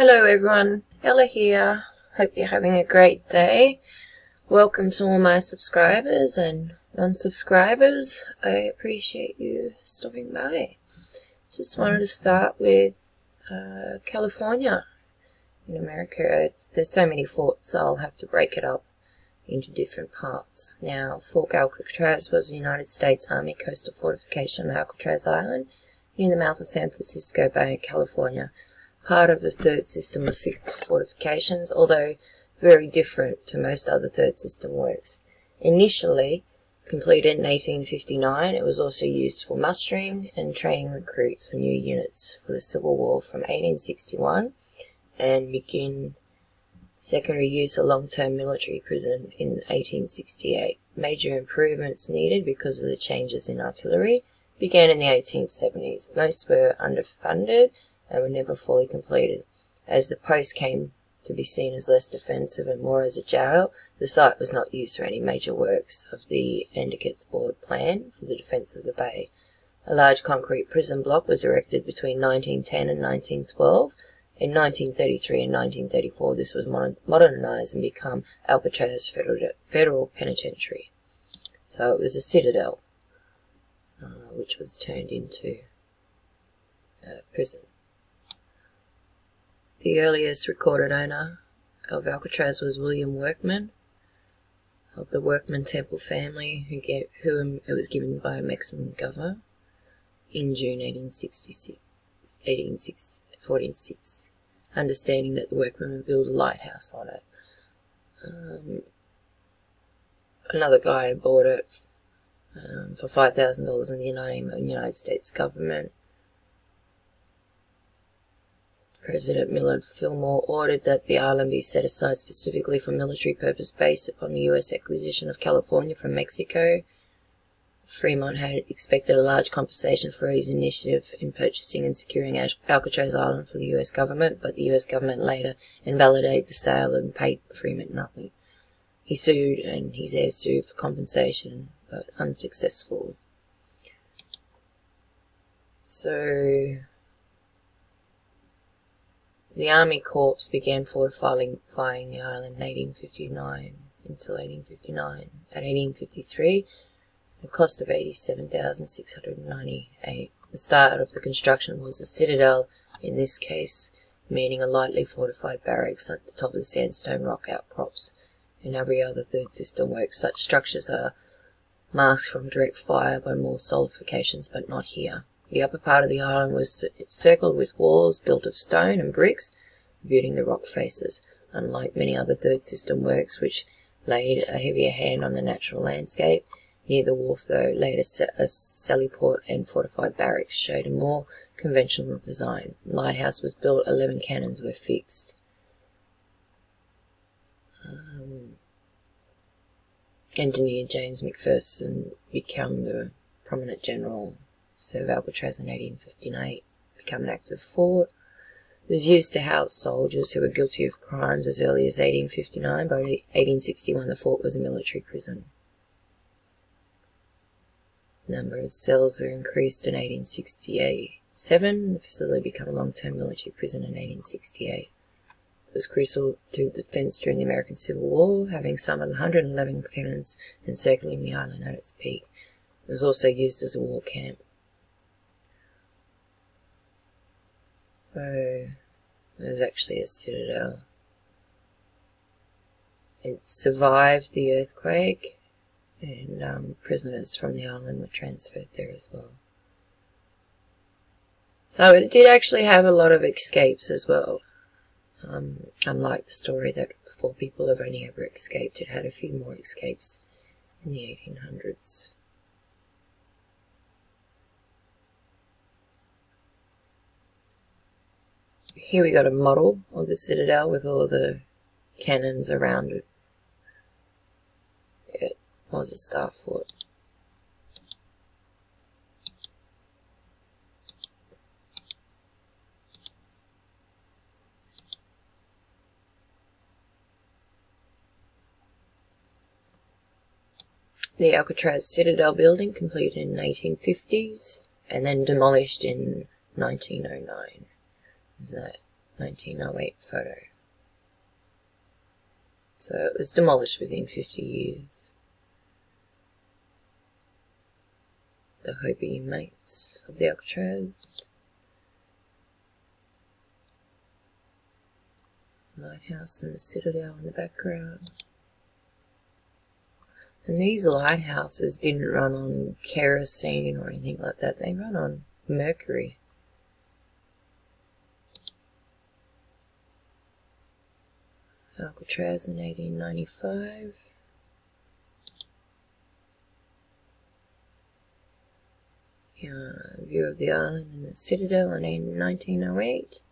Hello everyone, Ella here. Hope you're having a great day. Welcome to all my subscribers and non-subscribers. I appreciate you stopping by. Just wanted to start with uh, California in America. There's so many forts, I'll have to break it up into different parts. Now, Fort Alcatraz was a United States Army coastal fortification on Alcatraz Island near the mouth of San Francisco Bay, in California part of the third system of fixed fortifications, although very different to most other third system works. Initially completed in 1859, it was also used for mustering and training recruits for new units for the Civil War from 1861 and begin secondary use a long-term military prison in 1868. Major improvements needed because of the changes in artillery began in the 1870s. Most were underfunded and were never fully completed. As the post came to be seen as less defensive and more as a jail, the site was not used for any major works of the Endicott's Board plan for the defence of the bay. A large concrete prison block was erected between 1910 and 1912. In 1933 and 1934 this was modernised and become Alcatraz Federal, Federal Penitentiary. So it was a citadel, uh, which was turned into a prison. The earliest recorded owner of Alcatraz was William Workman of the Workman Temple family, who gave, whom it was given by a Mexican governor in June 1866, 1846, understanding that the workmen would build a lighthouse on it. Um, another guy bought it um, for $5,000 in the United States government President Millard Fillmore ordered that the island be set aside specifically for military purpose based upon the U.S. acquisition of California from Mexico. Fremont had expected a large compensation for his initiative in purchasing and securing Alcatraz Island for the U.S. government, but the U.S. government later invalidated the sale and paid Fremont nothing. He sued and his heirs sued for compensation, but unsuccessful. So, the Army Corps began fortifying the island in 1859 until 1859. At 1853, the cost of 87,698. The start of the construction was a citadel, in this case, meaning a lightly fortified barracks at the top of the sandstone rock outcrops. In every other third system work, such structures are masked from direct fire by more solidifications, but not here. The upper part of the island was circled with walls built of stone and bricks, rebuilding the rock faces, unlike many other third system works which laid a heavier hand on the natural landscape. Near the wharf, though, later a sallyport and fortified barracks showed a more conventional design. The lighthouse was built, 11 cannons were fixed. Um, engineer James McPherson became the prominent general serve Alcatraz in 1858, become an active fort. It was used to house soldiers who were guilty of crimes as early as 1859. By 1861, the fort was a military prison. The number of cells were increased in 1867. The facility became a long-term military prison in 1868. It was crucial to the defense during the American Civil War, having some 111 cannons encircling the island at its peak. It was also used as a war camp. So, there's actually a citadel. It survived the earthquake, and um, prisoners from the island were transferred there as well. So it did actually have a lot of escapes as well. Um, unlike the story that four people have only ever escaped, it had a few more escapes in the 1800s. Here we got a model of the citadel with all the cannons around it. It was a star fort. The Alcatraz Citadel building completed in 1850s and then demolished in 1909 is that 1908 photo. So it was demolished within 50 years. The Hopi mates of the Alcatraz. Lighthouse and the Citadel in the background. And these lighthouses didn't run on kerosene or anything like that. They run on mercury. Alcatraz in 1895. Uh, view of the island and the citadel in 1908.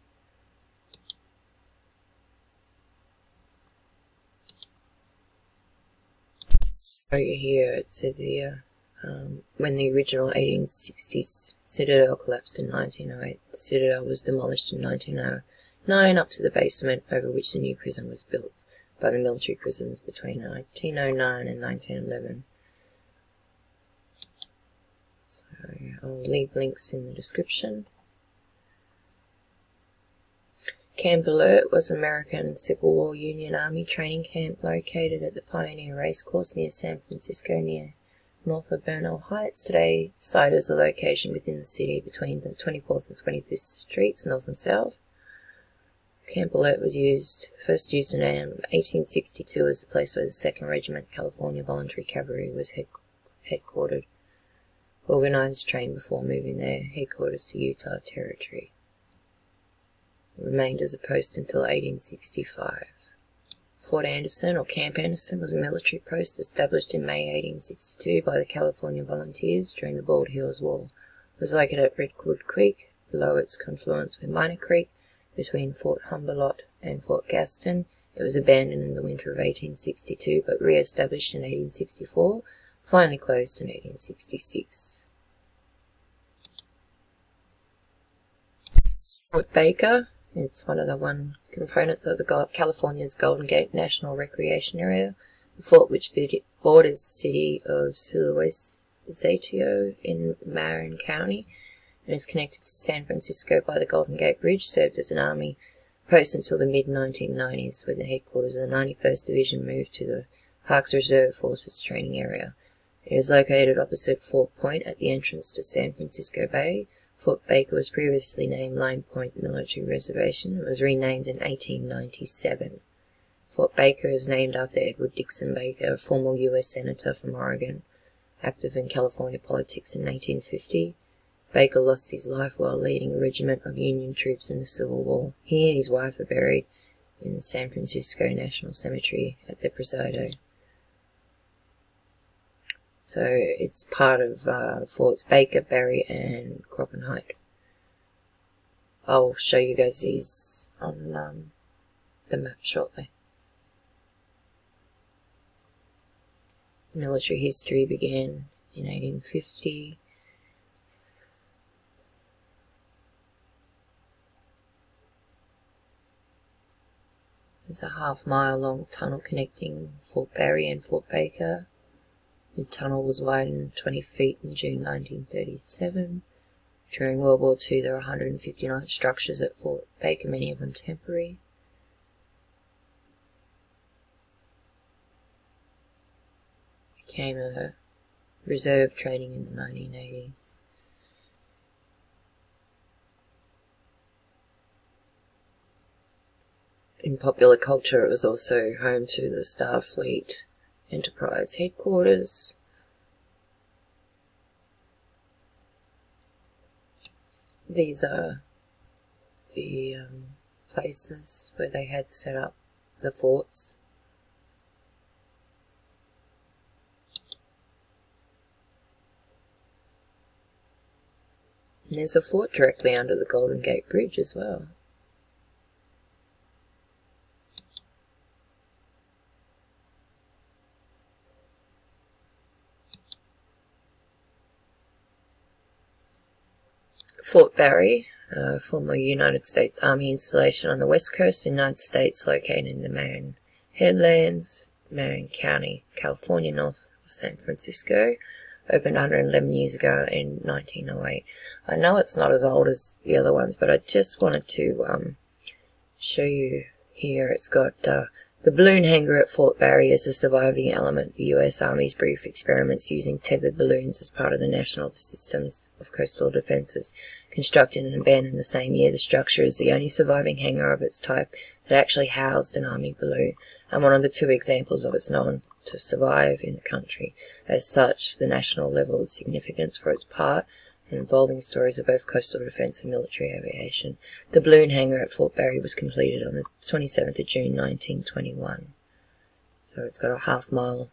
Over here it says here, um, when the original 1860s citadel collapsed in 1908, the citadel was demolished in 1900 9 up to the basement over which the new prison was built by the military prisons between 1909 and 1911. So I'll leave links in the description. Camp Alert was an American Civil War Union Army training camp located at the Pioneer Racecourse near San Francisco near north of Bernal Heights. Today, the site is a location within the city between the 24th and 25th streets, north and south. Camp Alert was used first used in 1862 as the place where the 2nd Regiment California Voluntary Cavalry was head, headquartered, organized, trained before moving their headquarters to Utah Territory. It remained as a post until 1865. Fort Anderson, or Camp Anderson, was a military post established in May 1862 by the California Volunteers during the Bald Hills War. It was located at Redwood Creek, below its confluence with Minor Creek, between Fort Humboldt and Fort Gaston. It was abandoned in the winter of 1862 but re-established in 1864, finally closed in 1866. Fort Baker, it's one of the one components of the California's Golden Gate National Recreation Area. The fort which borders the city of Sausalito in Marin County and is connected to San Francisco by the Golden Gate Bridge, served as an army post until the mid-1990s, when the headquarters of the 91st Division moved to the Parks Reserve Forces training area. It is located opposite Fort Point at the entrance to San Francisco Bay. Fort Baker was previously named Lime Point Military Reservation and was renamed in 1897. Fort Baker is named after Edward Dixon Baker, a former U.S. Senator from Oregon, active in California politics in 1850. Baker lost his life while leading a regiment of Union troops in the Civil War. He and his wife are buried in the San Francisco National Cemetery at the Presidio. So it's part of uh, Forts Baker, Barry, and Cronkhite. I'll show you guys these on um, the map shortly. Military history began in 1850 There's a half mile long tunnel connecting Fort Barry and Fort Baker. The tunnel was widened 20 feet in June 1937. During World War II, there were 159 structures at Fort Baker, many of them temporary. Became a reserve training in the 1980s. In popular culture, it was also home to the Starfleet Enterprise headquarters. These are the um, places where they had set up the forts. And there's a fort directly under the Golden Gate Bridge as well. Fort Barry, a former United States Army installation on the west coast United States located in the Marin Headlands, Marin County, California, north of San Francisco. Opened 111 years ago in 1908. I know it's not as old as the other ones, but I just wanted to um, show you here. It's got uh, the balloon hangar at Fort Barry is a surviving element. Of the U.S. Army's brief experiments using tethered balloons as part of the National Systems of Coastal Defenses. Constructed and abandoned the same year, the structure is the only surviving hangar of its type that actually housed an Army balloon, and one of the two examples of its known to survive in the country. As such, the national level of significance for its part involving stories of both coastal defence and military aviation. The balloon hangar at Fort Barry was completed on the 27th of June 1921. So it's got a half mile,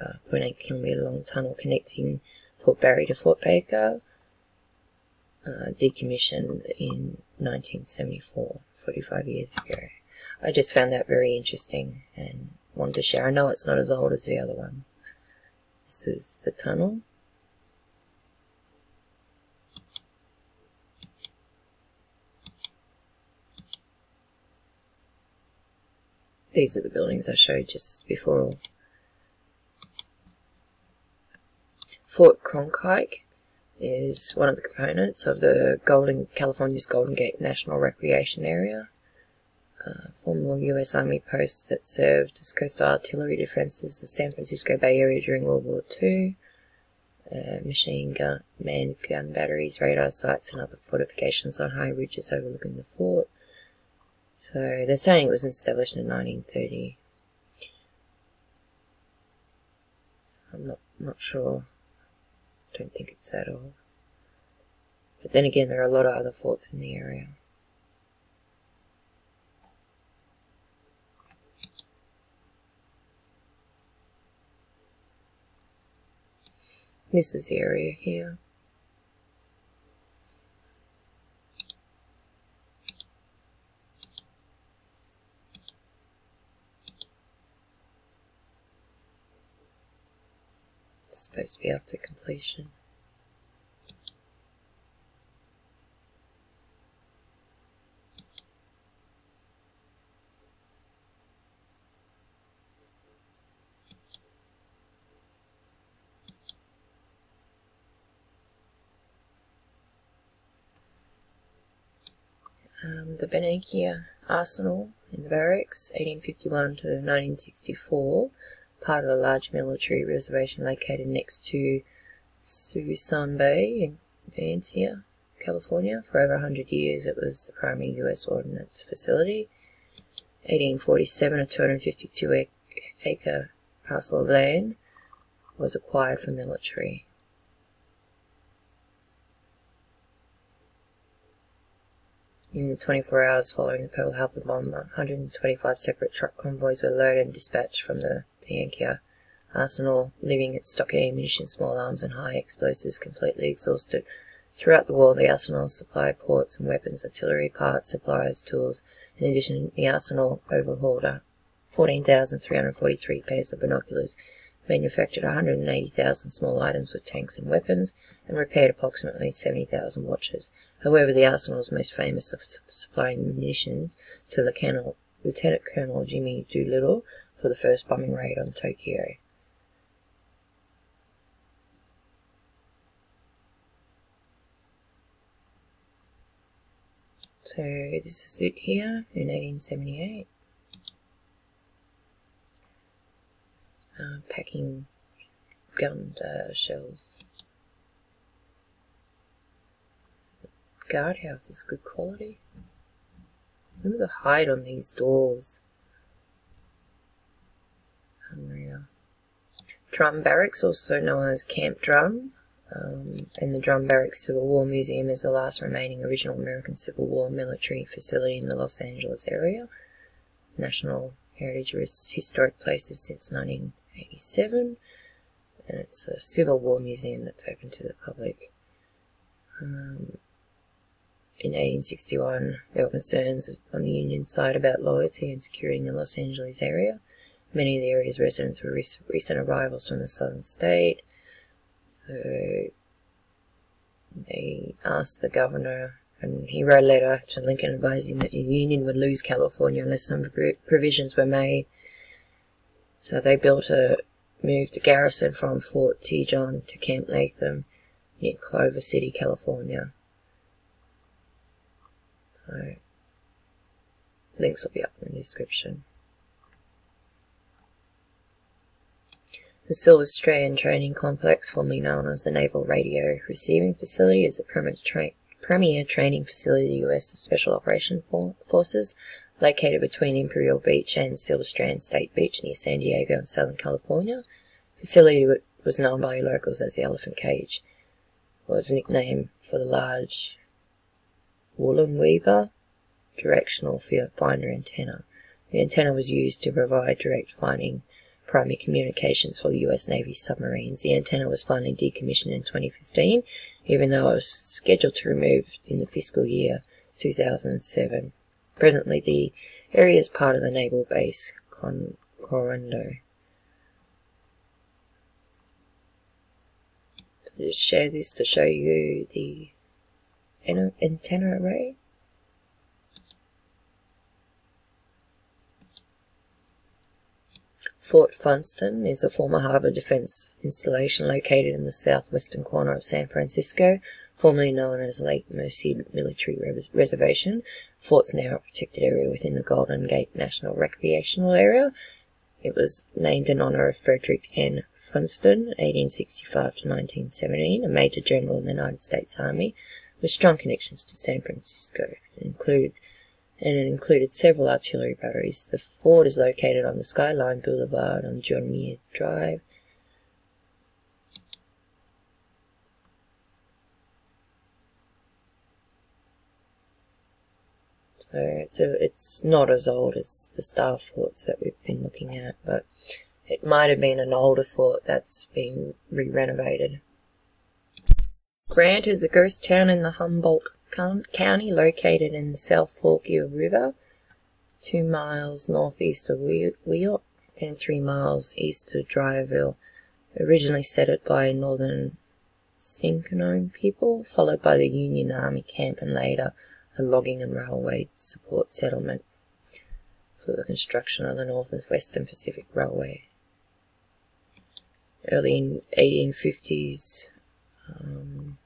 uh, 0.8 kilometre long tunnel connecting Fort Barry to Fort Baker, uh, decommissioned in 1974, 45 years ago. I just found that very interesting and wanted to share. I know it's not as old as the other ones. This is the tunnel. These are the buildings I showed just before. Fort Cronkhite is one of the components of the Golden California's Golden Gate National Recreation Area. Uh, former U.S. Army post that served as coastal artillery defenses of San Francisco Bay Area during World War II. Uh, machine gun, manned gun batteries, radar sites, and other fortifications on high ridges overlooking the fort. So they're saying it was established in 1930. So I'm not not sure. Don't think it's that old. But then again, there are a lot of other forts in the area. This is the area here. Supposed to be after completion. Um, the Benicia Arsenal in the barracks, 1851 to 1964, part of a large military reservation located next to Suisun Bay in Benicia, California. For over 100 years it was the primary U.S. Ordnance Facility. 1847, a 252 acre parcel of land was acquired for military. In the 24 hours following the Pearl Harbor bomb, 125 separate truck convoys were loaded and dispatched from the Benicia arsenal, leaving its stock ammunition, small arms, and high explosives completely exhausted. Throughout the war, the arsenal supplied ports and weapons, artillery parts, supplies, tools. In addition, the arsenal overhauled 14,343 pairs of binoculars, manufactured 180,000 small items with tanks and weapons, and repaired approximately 70,000 watches. However, the arsenal most famous for supplying munitions to Lieutenant Colonel Jimmy Doolittle for the first bombing raid on Tokyo. So this is it here in 1878. Uh, packing gun uh, shells. Guardhouse is good quality. Look at the height on these doors. Unreal. Drum Barracks, also known as Camp Drum, um, and the Drum Barracks Civil War Museum is the last remaining original American Civil War military facility in the Los Angeles area. It's National Heritage Historic Places since 1987, and it's a Civil War museum that's open to the public. Um, in 1861, there were concerns on the Union side about loyalty and securing the Los Angeles area. Many of the area's residents were recent arrivals from the southern state, so they asked the governor, and he wrote a letter to Lincoln advising that the Union would lose California unless some provisions were made. So they built a, moved a garrison from Fort Tejon to Camp Latham near Culver City, California. So links will be up in the description. The Silverstrand Training Complex, formerly known as the Naval Radio Receiving Facility, is a premier, tra premier training facility of the U.S. Special Operations Forces, located between Imperial Beach and Silver Strand State Beach near San Diego in Southern California. The facility was known by locals as the Elephant Cage. Was nicknamed for the large Wullenweber directional finder antenna. The antenna was used to provide direct finding primary communications for US Navy submarines. The antenna was finally decommissioned in 2015, even though it was scheduled to be removed in the fiscal year 2007. Presently, the area is part of the naval base Con Coronado. just share this to show you the antenna array. Fort Funston is a former harbor defense installation located in the southwestern corner of San Francisco, formerly known as Lake Merced Military Reservation. Fort's now a protected area within the Golden Gate National Recreational Area. It was named in honor of Frederick N. Funston, 1865 to 1917, a major general in the United States Army with strong connections to San Francisco. It included and it included several artillery batteries. The fort is located on the Skyline Boulevard on John Muir Drive. So it's, a, it's not as old as the star forts that we've been looking at, but it might have been an older fort that's been re-renovated. Grant is a ghost town in the Humboldt County, located in the South Fork River, two miles northeast of Weott and three miles east of Dyerville. Originally settled by northern Sinkyone people, followed by the Union Army camp and later a logging and railway support settlement for the construction of the North and Western Pacific Railway. Early in 1850s, um,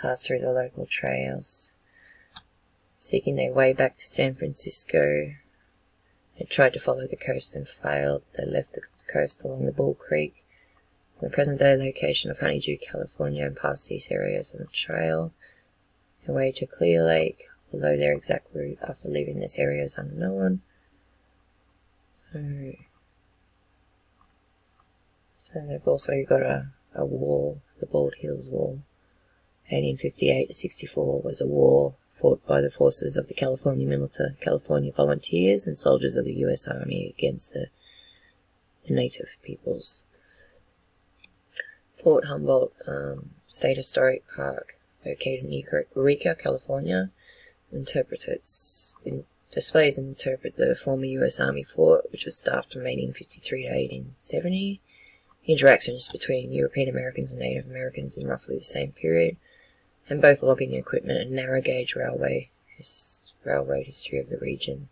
passed through the local trails, seeking their way back to San Francisco. They tried to follow the coast and failed. They left the coast along the Bull Creek, the present-day location of Honeydew, California, and passed these areas on the trail. Their way to Clear Lake, although their exact route after leaving this area is unknown. So, so they've also got a, a wall, the Bald Hills Wall. 1858 to 64 was a war fought by the forces of the California Militia, California Volunteers, and soldiers of the U.S. Army against the, the native peoples. Fort Humboldt um, State Historic Park, located in Eureka, California, interprets in, displays and interpret the former U.S. Army fort, which was staffed from 1853 to 1870. Interactions between European Americans and Native Americans in roughly the same period and both logging equipment and narrow gauge railway his, railroad history of the region.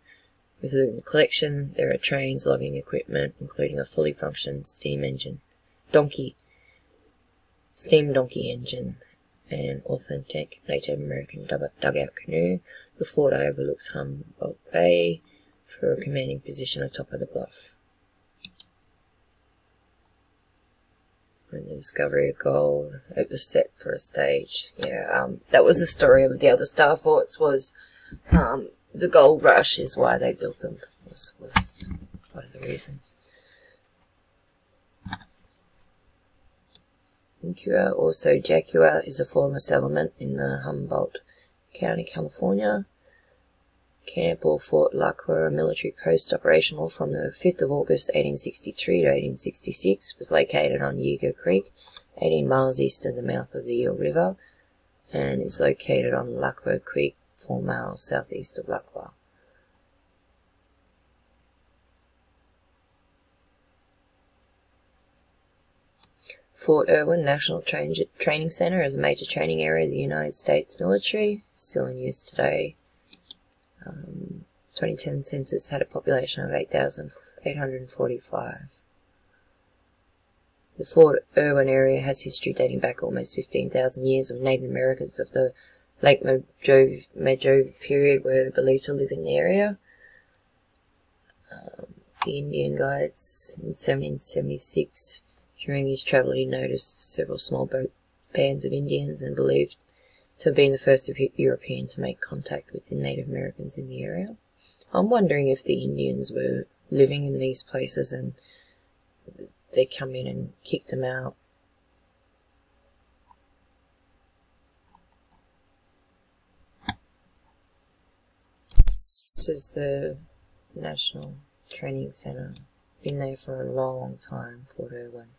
Within the collection, there are trains, logging equipment, including a fully functioning steam engine, donkey, steam donkey engine, and authentic Native American dugout canoe. The fort overlooks Humboldt Bay for a commanding position atop of the bluff. And the discovery of gold. It was set for a stage. Yeah, um, that was the story of the other star forts. Was um, the gold rush is why they built them. Was was one of the reasons. Iaqua, also Jacua, is a former settlement in the Humboldt County, California. Camp or Fort Iaqua, a military post operational from the 5th of August 1863 to 1866, was located on Yager Creek, 18 miles east of the mouth of the Eel River, and is located on Iaqua Creek, 4 miles southeast of Iaqua. Fort Irwin National Training Center is a major training area of the United States military, still in use today. Um, 2010 census had a population of 8,845. The Fort Irwin area has history dating back almost 15,000 years with Native Americans of the Lake Mojave period were believed to live in the area. Um, the Indian guides in 1776, during his travel, he noticed several small boat bands of Indians and believed to been the first European to make contact with the Native Americans in the area. I'm wondering if the Indians were living in these places and they come in and kicked them out. This is the National Training Centre. Been there for a long time, Fort Irwin.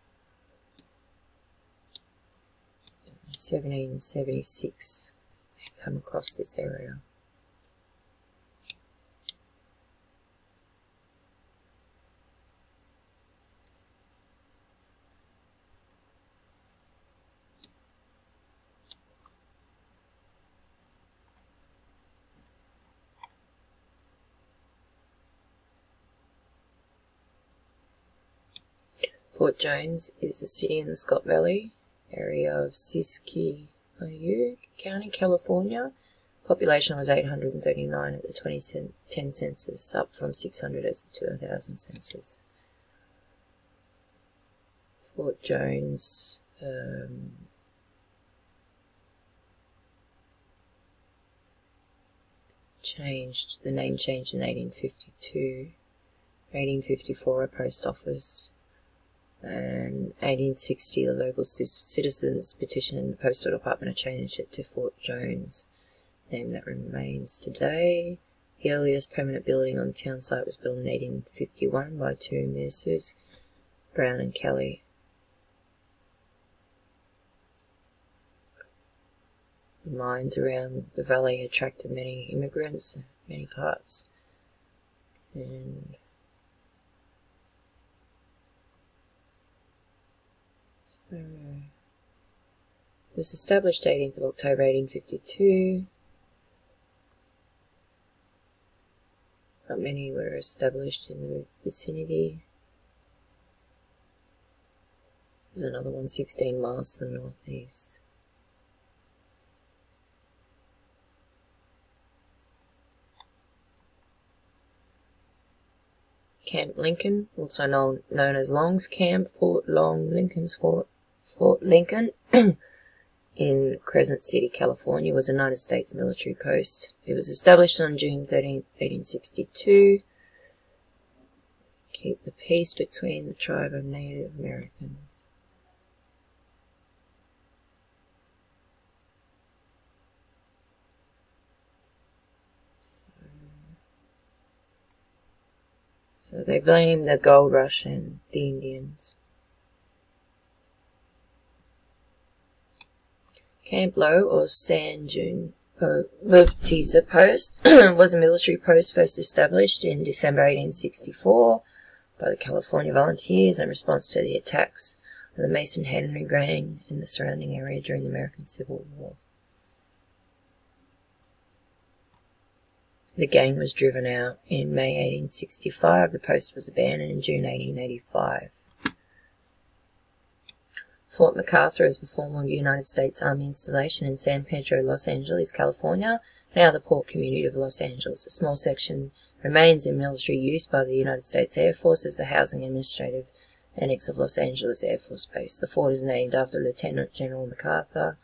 1776 come across this area. Fort Jones is a city in the Scott Valley area of Siskiyou County, California. Population was 839 at the 2010 census, up from 600 as the 2000 census. Fort Jones um, changed, the name changed in 1852. 1854 a post office Um, and 1860 the local citizens petitioned the postal department to change it to Fort Jones, name that remains today. The earliest permanent building on the town site was built in 1851 by two Mercers, Brown and Kelly. Mines around the valley attracted many immigrants, many parts, and Hmm. It was established 18th of October 1852. Not many were established in the vicinity. There's another one 16 miles to the northeast. Camp Lincoln, also known, known as Long's Camp, Fort Long, Lincoln's Fort, Fort Lincoln in Crescent City, California, was a United States military post. It was established on June 13, 1862. Keep the peace between the tribe of Native Americans. So they blame the gold rush and the Indians. Camp Low or San Juan uh, Baptista Post was a military post first established in December 1864 by the California Volunteers in response to the attacks of the Mason Henry Gang in the surrounding area during the American Civil War. The gang was driven out in May 1865. The post was abandoned in June 1885. Fort MacArthur is the former United States Army installation in San Pedro, Los Angeles, California, now the port community of Los Angeles. A small section remains in military use by the United States Air Force as the housing administrative annex of Los Angeles Air Force Base. The fort is named after Lieutenant General MacArthur.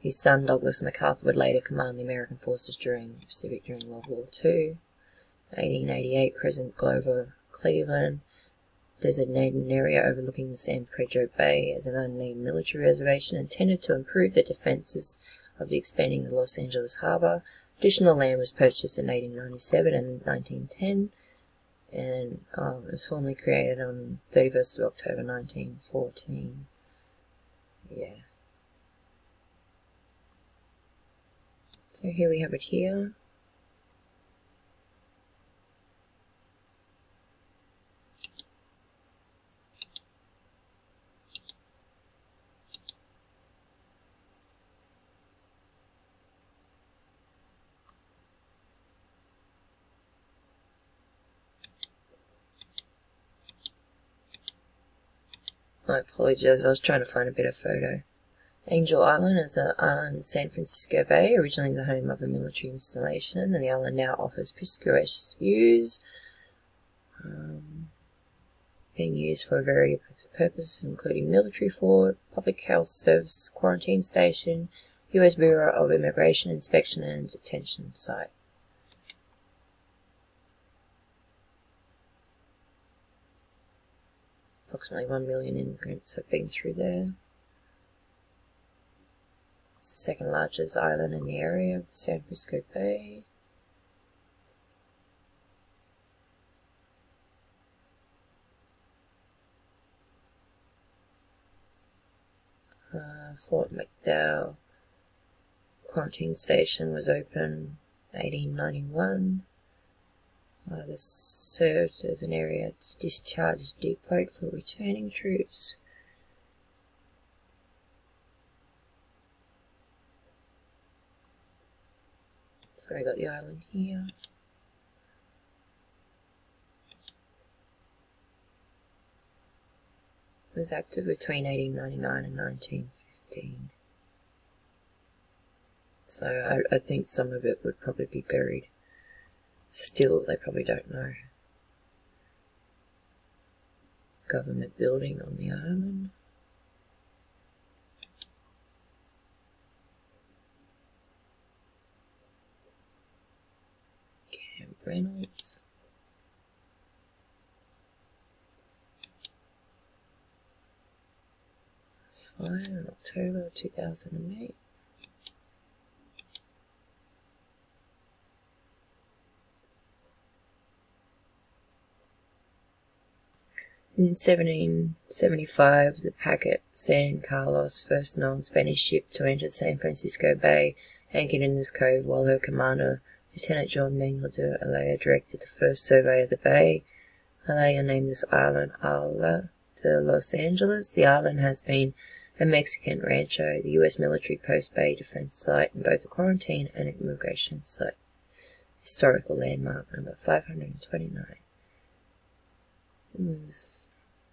His son Douglas MacArthur would later command the American forces during the Pacific during World War II. 1888, President Grover Cleveland designated an area overlooking the San Pedro Bay as an unnamed military reservation intended to improve the defenses of the expanding Los Angeles harbor. Additional land was purchased in 1897 and 1910 and um, was formally created on 31st of October 1914. Yeah. So here we have it here. I apologize, I was trying to find a better photo. Angel Island is an island in San Francisco Bay, originally the home of a military installation, and the island now offers picturesque views, um, being used for a variety of purposes, including military fort, public health service quarantine station, U.S. Bureau of Immigration inspection and detention site. Approximately 1 million immigrants have been through there. It's the second largest island in the area of the San Francisco Bay. Uh, Fort McDowell quarantine station was open 1891. Uh, this served as an area to discharge depot for returning troops. So I got the island here. It was active between 1899 and 1915. So I, I think some of it would probably be buried. Still, they probably don't know. Government building on the island. Camp Reynolds. Fire in October 2008. In 1775, the packet San Carlos, first known Spanish ship to enter San Francisco Bay, anchored in this cove while her commander Lieutenant John Manuel de Ayala directed the first survey of the bay. Ayala named this island Isla de Los Angeles. The island has been a Mexican rancho, the U.S. military post bay defense site, and both a quarantine and immigration site. Historical landmark number 529. Was,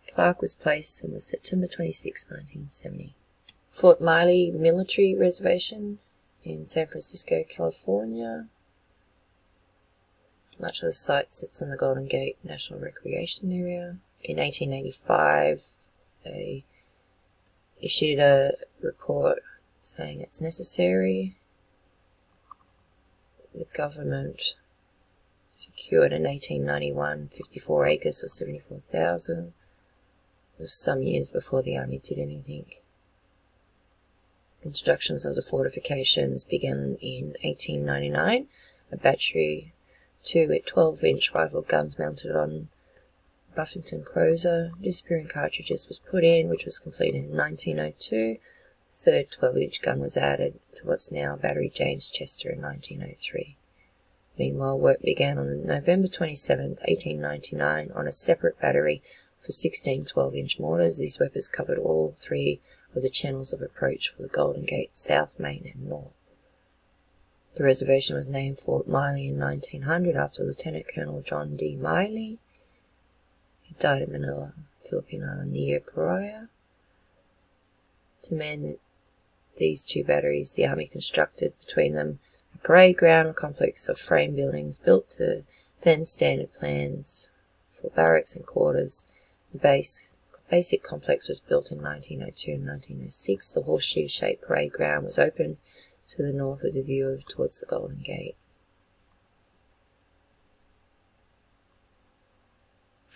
plaque was placed on the September 26, 1970. Fort Miley Military Reservation in San Francisco, California. Much of the site sits in the Golden Gate National Recreation Area. In 1885, they issued a report saying it's necessary. The government secured in 1891 54 acres for 74,000. It was some years before the army did anything. Constructions of the fortifications began in 1899. A battery two with 12 inch rifle guns mounted on Buffington-Crozier. Disappearing cartridges was put in, which was completed in 1902. Third 12 inch gun was added to what's now Battery James Chester in 1903. Meanwhile, work began on November 27, 1899 on a separate battery for 16 12 inch mortars. These weapons covered all three of the channels of approach for the Golden Gate, South, Main, and North. The reservation was named Fort Miley in 1900 after Lieutenant Colonel John D. Miley. He died in Manila, Philippine Island near Paria. To man these two batteries, the Army constructed between them parade ground complex of frame buildings built to then standard plans for barracks and quarters. The base basic complex was built in 1902 and 1906. The horseshoe-shaped parade ground was open to the north with a view towards the Golden Gate.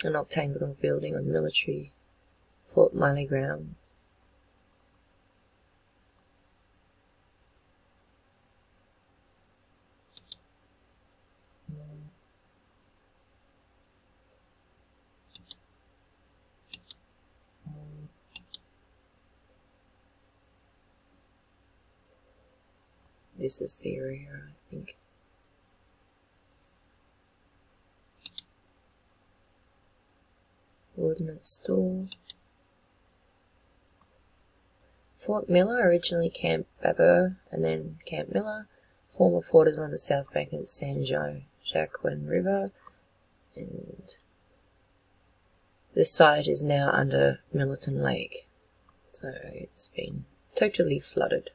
An octagonal building on military Fort Miley grounds. This is the area, I think. Ordnance store. Fort Miller, originally Camp Barbour and then Camp Miller. Former fort is on the south bank of the San Joaquin River. And this site is now under Millerton Lake. So it's been totally flooded.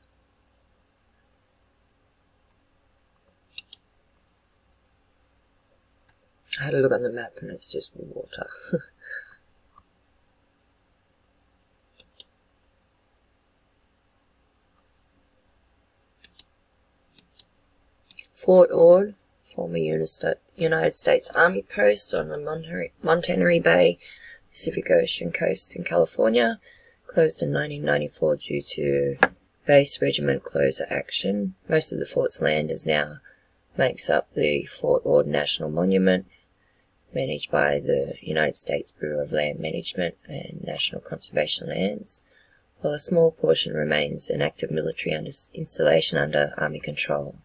I had a look on the map and it's just water. Fort Ord, former United States Army post on the Monterey Bay, Pacific Ocean coast in California, closed in 1994 due to base regiment closure action. Most of the fort's land is now makes up the Fort Ord National Monument, managed by the United States Bureau of Land Management and National Conservation Lands, while a small portion remains an active military under installation under Army control.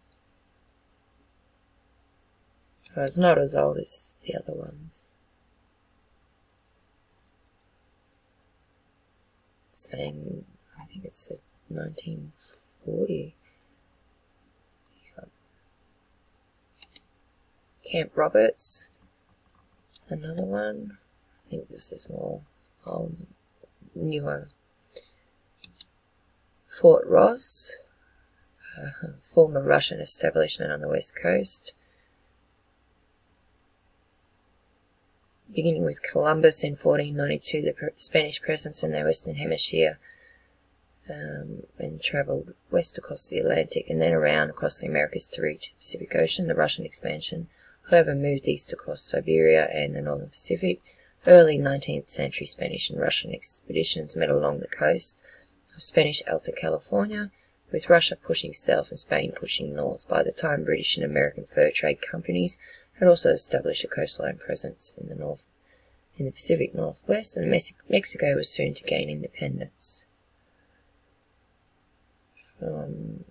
So it's not as old as the other ones. saying, I think it's a 1940. Yeah. Camp Roberts, another one. I think this is more um, newer. Fort Ross, uh, former Russian establishment on the west coast. beginning with Columbus in 1492, the Spanish presence in the Western Hemisphere, um, and travelled west across the Atlantic and then around across the Americas to reach the Pacific Ocean. The Russian expansion, however, moved east across Siberia and the Northern Pacific. Early 19th century Spanish and Russian expeditions met along the coast of Spanish Alta California, with Russia pushing south and Spain pushing north. By the time British and American fur trade companies had also established a coastline presence in the north, in the Pacific Northwest, and Mexico was soon to gain independence. From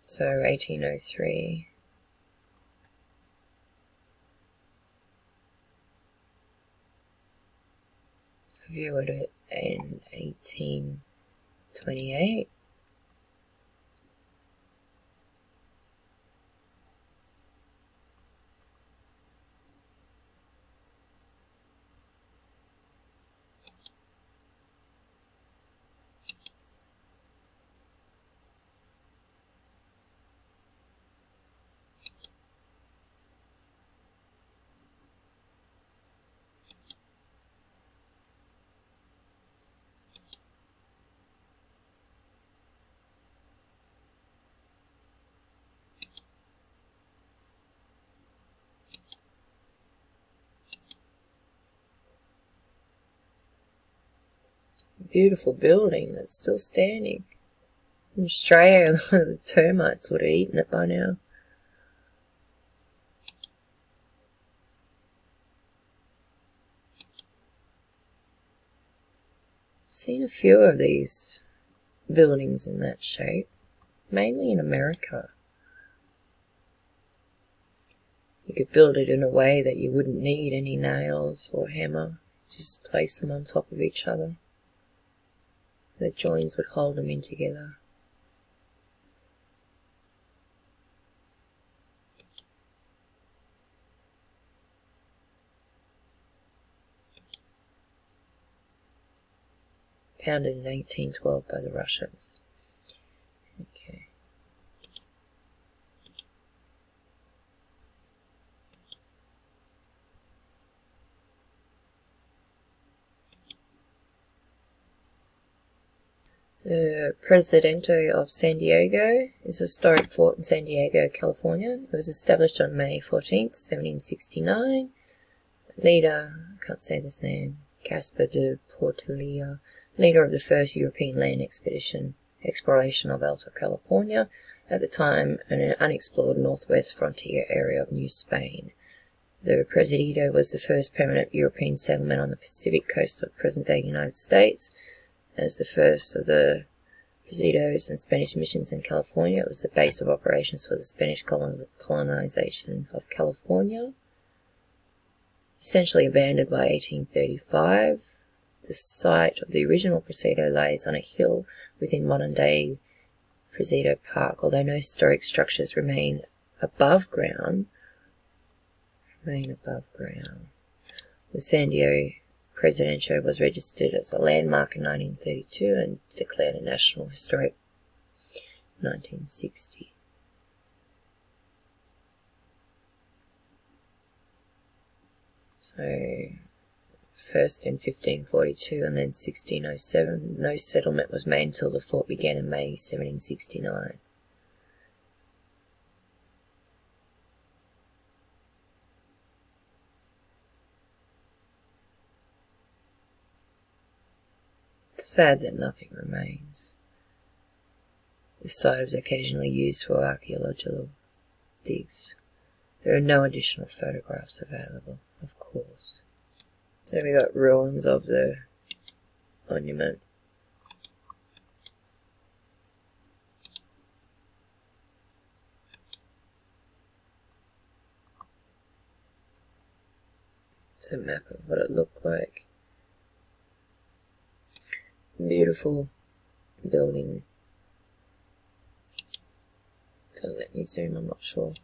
so 1803. View it in 1828. Beautiful building that's still standing. In Australia, the termites would have eaten it by now. Seen a few of these buildings in that shape, mainly in America. You could build it in a way that you wouldn't need any nails or hammer, just place them on top of each other the joints would hold them in together. Founded in 1812 by the Russians. The Presidente of San Diego is a historic fort in San Diego, California. It was established on May 14, 1769. Leader, I can't say this name, Caspar de Portilla, leader of the first European land expedition exploration of Alta California, at the time an unexplored northwest frontier area of New Spain. The Presidio was the first permanent European settlement on the Pacific coast of present-day United States, as the first of the Presidios and Spanish missions in California. It was the base of operations for the Spanish colonization of California. Essentially abandoned by 1835, the site of the original Presidio lies on a hill within modern-day Presidio Park, although no historic structures remain above ground. Remain above ground. The San Diego Presidente was registered as a landmark in 1932 and declared a National Historic 1960. So, first in 1542 and then 1607, no settlement was made until the fort began in May 1769. Sad that nothing remains. The site was occasionally used for archaeological digs. There are no additional photographs available, of course. So we got ruins of the monument. It's a map of what it looked like beautiful building. Don't let me zoom, I'm not sure.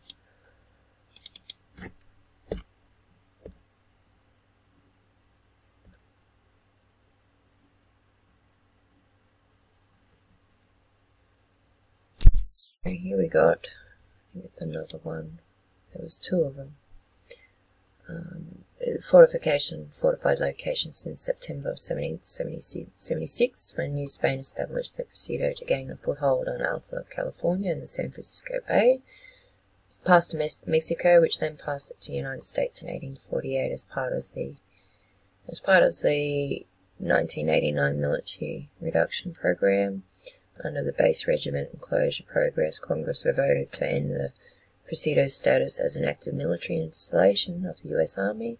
And here we got, I think it's another one. There was two of them. Um, fortification, fortified location since September of 1776 when New Spain established the Presidio to gain a foothold on Alta California and the San Francisco Bay. Passed to Mexico, which then passed it to the United States in 1848 as part of the as part of the 1989 military reduction program. Under the base regiment and closure progress, Congress voted to end the Presidio's status as an active military installation of the US Army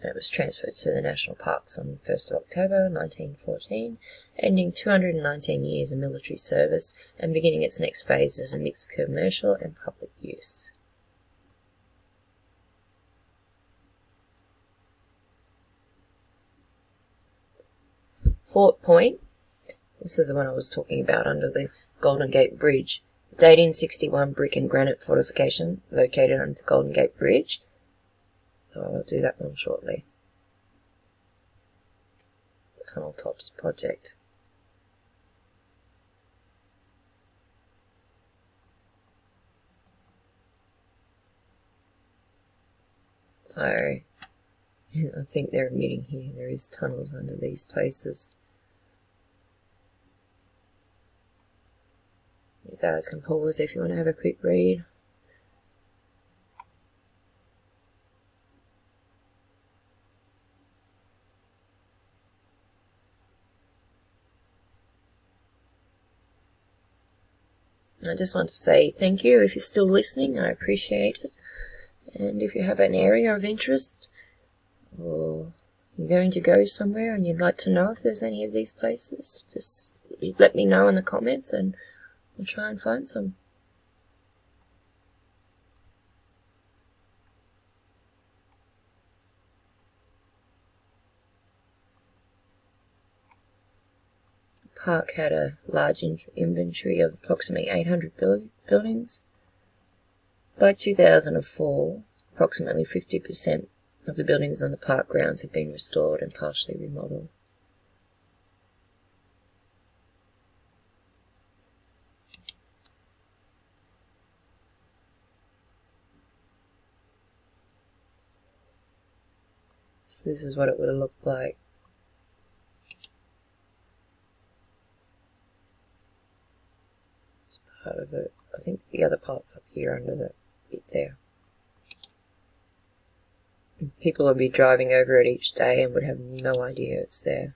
and it was transferred to the national parks on 1st of October 1914, ending 219 years of military service and beginning its next phase as a mixed commercial and public use. Fort Point. This is the one I was talking about under the Golden Gate Bridge. It's 1861 brick and granite fortification located under the Golden Gate Bridge. I'll do that one shortly. Tunnel Tops project. So, I think they're admitting here there is tunnels under these places. You guys can pause if you want to have a quick read. I just want to say thank you if you're still listening. I appreciate it. And if you have an area of interest or you're going to go somewhere and you'd like to know if there's any of these places, just let me know in the comments and I'll try and find some. park had a large inventory of approximately 800 buildings. By 2004, approximately 50% of the buildings on the park grounds had been restored and partially remodeled. This is what it would have looked like It's part of it. I think the other part's up here under the bit there. People would be driving over it each day and would have no idea it's there.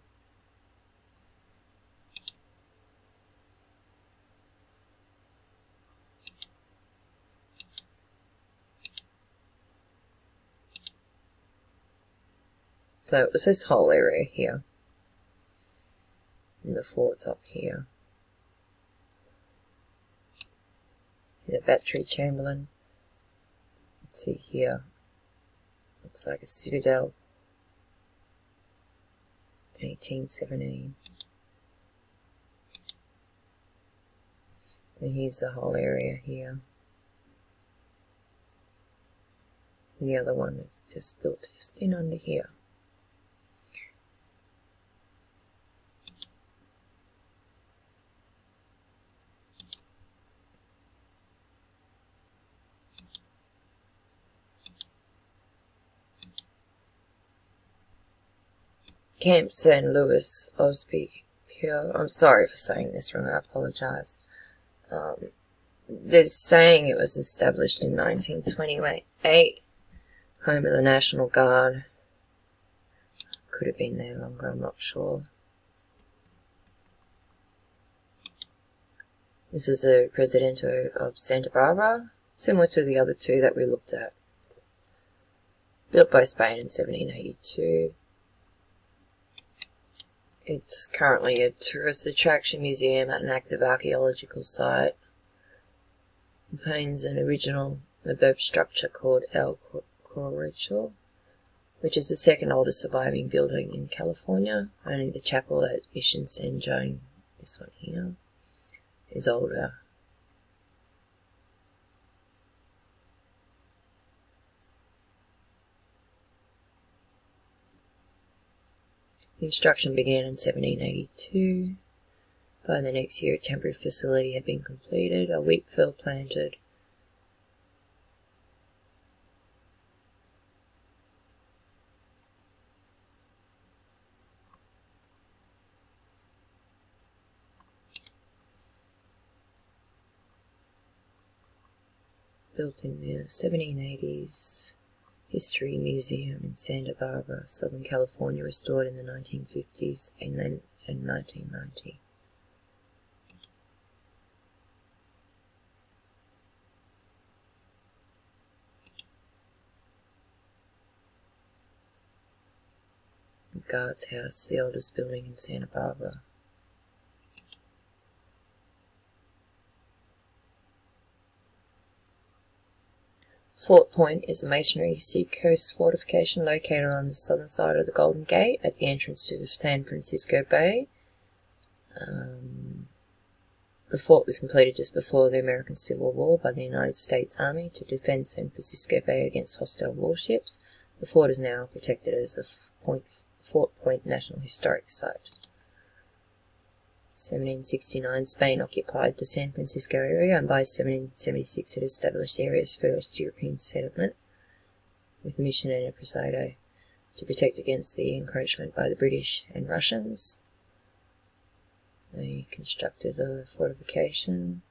So it was this whole area here. And the fort's up here. the battery Chamberlin. Let's see here. Looks like a citadel. 1817. So here's the whole area here. The other one is just built just in under here. Camp San Luis Osby. I'm sorry for saying this wrong, I apologise. Um, they're saying it was established in 1928, home of the National Guard. Could have been there longer, I'm not sure. This is the Presidente of Santa Barbara, similar to the other two that we looked at. Built by Spain in 1782. It's currently a tourist attraction museum at an active archaeological site. It contains an original above structure called El Corregidor, which is the second oldest surviving building in California. Only the chapel at Mission San Juan, this one here, is older. Construction began in 1782. By the next year, a temporary facility had been completed, a wheat field planted, built in the 1780s. History Museum in Santa Barbara, Southern California, restored in the 1950s and then in 1990. The Guards House, the oldest building in Santa Barbara. Fort Point is a masonry seacoast fortification located on the southern side of the Golden Gate at the entrance to the San Francisco Bay. Um, the fort was completed just before the American Civil War by the United States Army to defend San Francisco Bay against hostile warships. The fort is now protected as a Point, Fort Point National Historic Site. 1769, Spain occupied the San Francisco area, and by 1776 it established the area's first European settlement, with a mission and a presidio to protect against the encroachment by the British and Russians. They constructed a fortification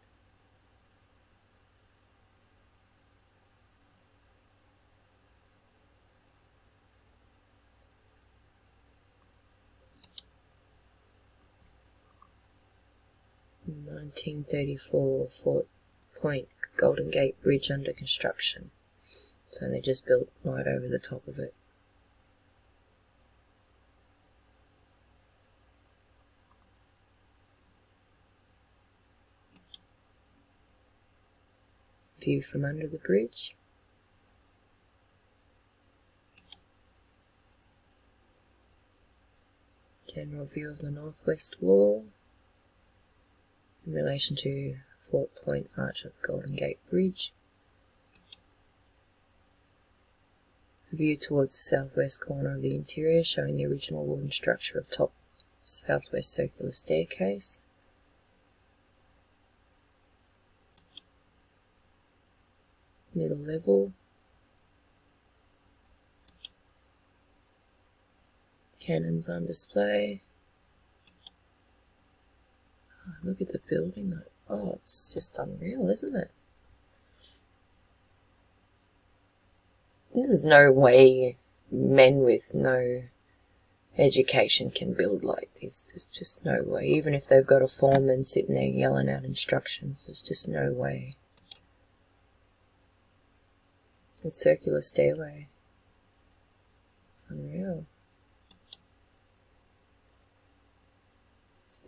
1934 Fort Point Golden Gate Bridge under construction. So they just built right over the top of it. View from under the bridge. General view of the northwest wall in relation to Fort Point Arch of the Golden Gate Bridge. A view towards the southwest corner of the interior showing the original wooden structure of top southwest circular staircase. Middle level. Cannons on display. Oh, look at the building. Oh, it's just unreal, isn't it? There's no way men with no education can build like this. There's just no way. Even if they've got a foreman sitting there yelling out instructions, there's just no way. A circular stairway. It's unreal.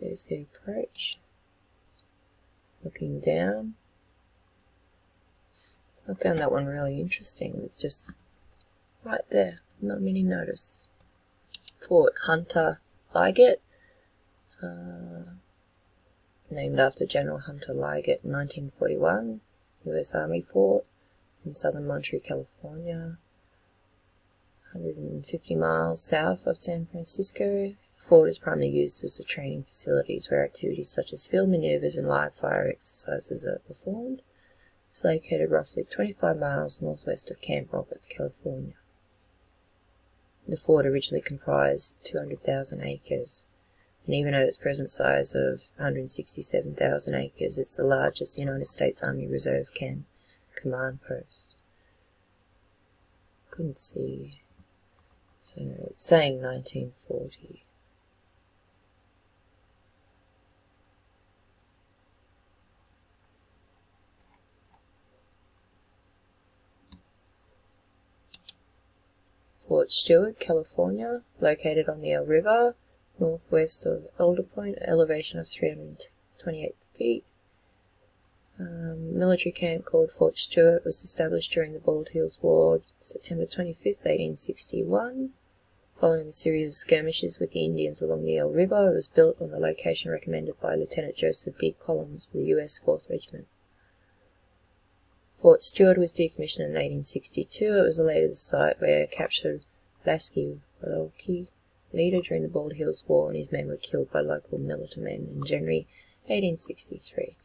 There's the approach looking down. I found that one really interesting. It's just right there. Not many notice. Fort Hunter Liggett. Uh, named after General Hunter Liggett 1941. U.S. Army Fort in southern Monterey, California. 150 miles south of San Francisco. Fort is primarily used as a training facilities where activities such as field maneuvers and live fire exercises are performed. It's located roughly 25 miles northwest of Camp Roberts, California. The fort originally comprised 200,000 acres, and even at its present size of 167,000 acres, it's the largest United States Army Reserve camp command post. Couldn't see. So it's saying 1940. Fort Seward, California, located on the Eel River, northwest of Alderpoint, elevation of 328 feet. Um, military camp called Fort Seward was established during the Bald Hills War, September 25, 1861. Following a series of skirmishes with the Indians along the Eel River, it was built on the location recommended by Lieutenant Joseph B. Collins of the U.S. 4th Regiment. Fort Seward was decommissioned in 1862. It was later the site where captured Lasky Walowski, leader during the Bald Hills War, and his men were killed by local militiamen in January 1863.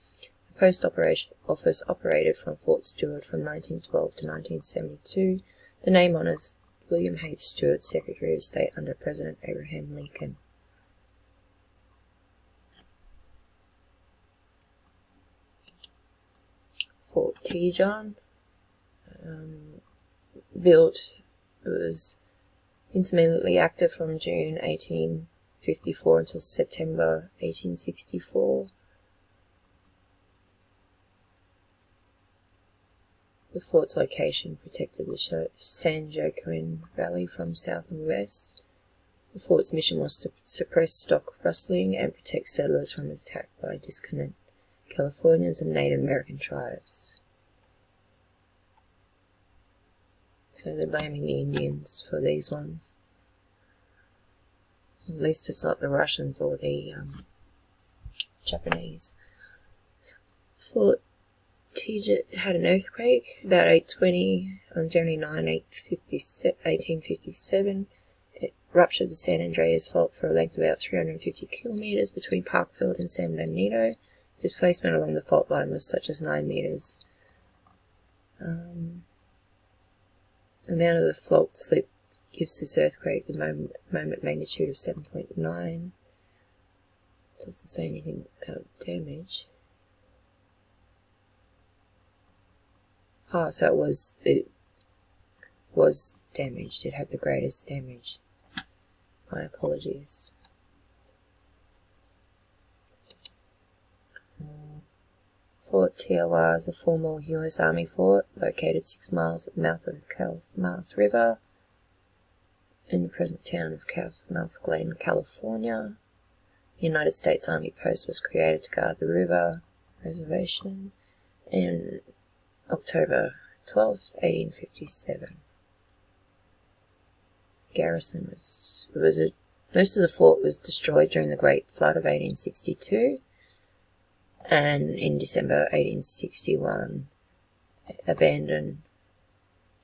The post operation office operated from Fort Seward from 1912 to 1972. The name honors William H. Seward, Secretary of State under President Abraham Lincoln. Fort Tejon, um, built, was intermittently active from June 1854 until September 1864. The fort's location protected the San Joaquin Valley from south and west. The fort's mission was to suppress stock rustling and protect settlers from attack by discontent Californians and Native American tribes. So they're blaming the Indians for these ones. At least it's not the Russians or the um, Japanese. Fort Tejon had an earthquake about 8.20 on January 9, 1857. It ruptured the San Andreas Fault for a length of about 350 kilometers between Parkfield and San Benito. Displacement along the fault line was such as 9 meters. Um, amount of the fault slip gives this earthquake the moment, moment magnitude of 7.9. Doesn't say anything about damage. Ah, so it was it was damaged. It had the greatest damage. My apologies. Fort Tioga is a former U.S. Army fort located six miles at the mouth of the Klamath River in the present town of Klamath Glen, California. The United States Army Post was created to guard the river reservation in October 12, 1857. Garrison was, was a, most of the fort was destroyed during the Great Flood of 1862 and in December 1861 abandoned.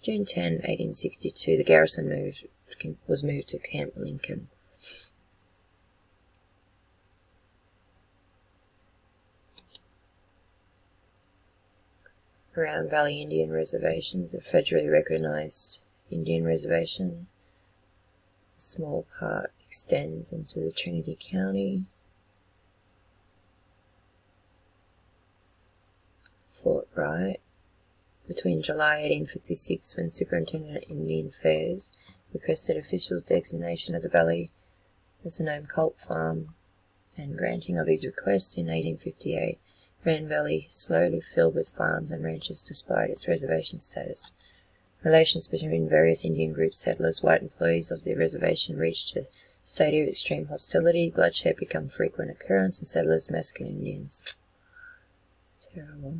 June 10, 1862, the garrison moved was moved to Camp Lincoln. Round Valley Indian Reservations, a federally recognized Indian reservation. A small part extends into the Trinity County. Fort Wright. Between July 1856, when Superintendent of Indian Affairs requested official designation of the valley as a Nome Cult Farm, and granting of his request in 1858, Grand Valley slowly filled with farms and ranches despite its reservation status. Relations between various Indian groups, settlers, white employees of the reservation reached a state of extreme hostility. Bloodshed became frequent occurrence, and settlers massacred Indians. Terrible.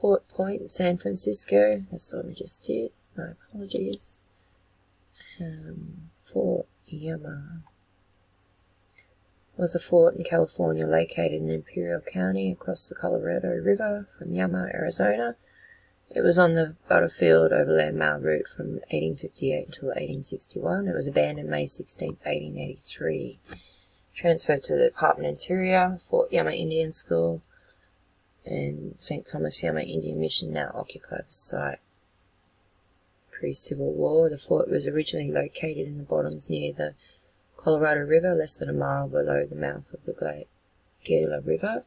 Fort Point, in San Francisco. That's what we just did. My apologies. Um, Fort Yuma was a fort in California located in Imperial County across the Colorado River from Yuma, Arizona. It was on the Butterfield Overland Mail route from 1858 until 1861. It was abandoned May 16, 1883. Transferred to the Department of Interior, Fort Yuma Indian School, and St. Thomas Yuma Indian Mission now occupy the site. Pre-Civil War, the fort was originally located in the bottoms near the Colorado River, less than a mile below the mouth of the Gila River.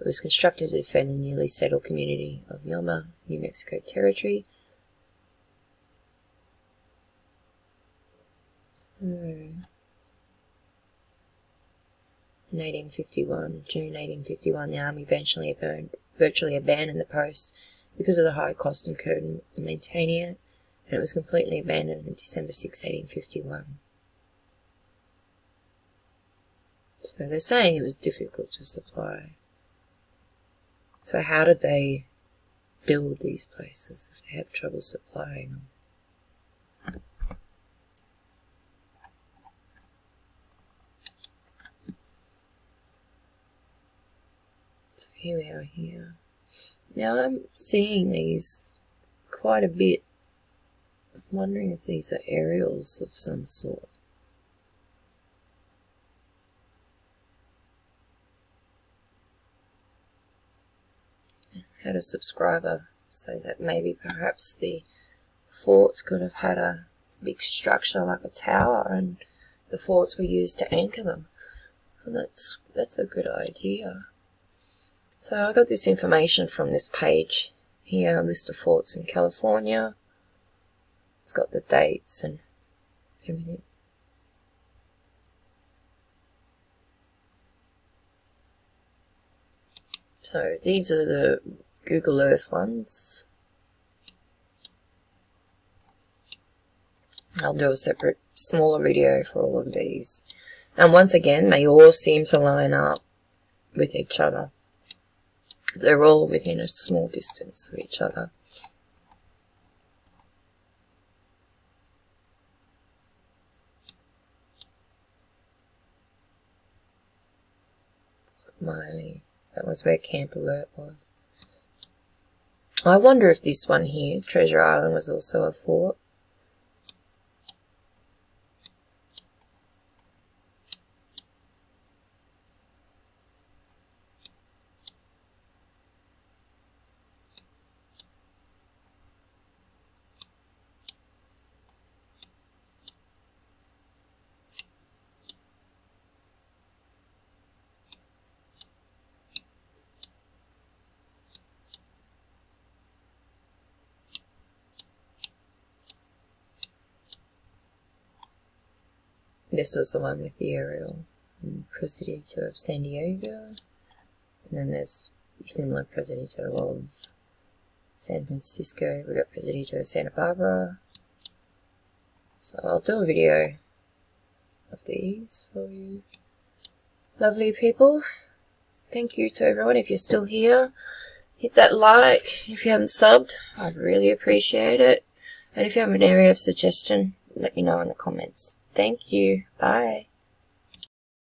It was constructed to defend the newly settled community of Yuma, New Mexico Territory. So, in 1851, June 1851, the army eventually virtually abandoned the post because of the high cost incurred in maintaining it, and it was completely abandoned on December 6, 1851. So they're saying it was difficult to supply. So how did they build these places if they have trouble supplying them? Here we are here. Now I'm seeing these quite a bit. I'm wondering if these are aerials of some sort. had a subscriber say that maybe perhaps the forts could have had a big structure like a tower and the forts were used to anchor them. And that's that's a good idea. So I got this information from this page here, list of forts in California. It's got the dates and everything. So these are the Google Earth ones. I'll do a separate smaller video for all of these. And once again, they all seem to line up with each other. They're all within a small distance of each other. Miley. That was where Camp Alert was. I wonder if this one here, Treasure Island, was also a fort. This was the one with the aerial Presidio of San Diego. And then there's similar Presidio of San Francisco. We've got Presidio of Santa Barbara. So I'll do a video of these for you. Lovely people. Thank you to everyone. If you're still here, hit that like. If you haven't subbed, I'd really appreciate it. And if you have an area of suggestion, let me know in the comments. Thank you. Bye.